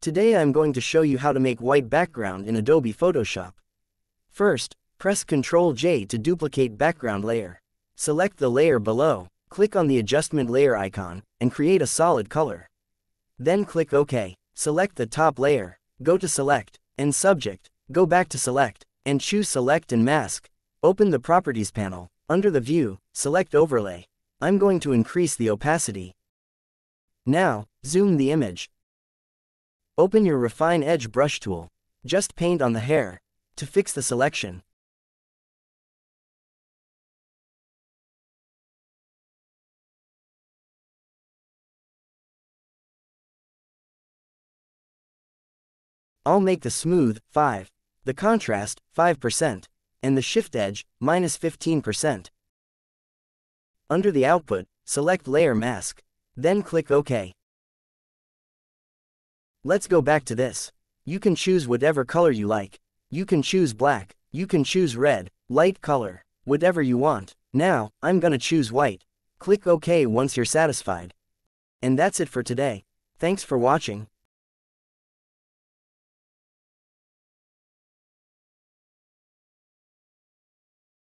Today I'm going to show you how to make white background in Adobe Photoshop. First, press Ctrl J to duplicate background layer. Select the layer below, click on the adjustment layer icon, and create a solid color. Then click OK. Select the top layer, go to Select, and Subject, go back to Select, and choose Select and Mask. Open the Properties panel. Under the View, select Overlay. I'm going to increase the opacity. Now, zoom the image. Open your Refine Edge brush tool. Just paint on the hair. To fix the selection, I'll make the smooth, 5, the contrast, 5%, and the shift edge, minus 15%. Under the output, select Layer Mask. Then click OK. Let's go back to this. You can choose whatever color you like. You can choose black, you can choose red, light color, whatever you want. Now, I'm gonna choose white. Click OK once you're satisfied. And that's it for today. Thanks for watching.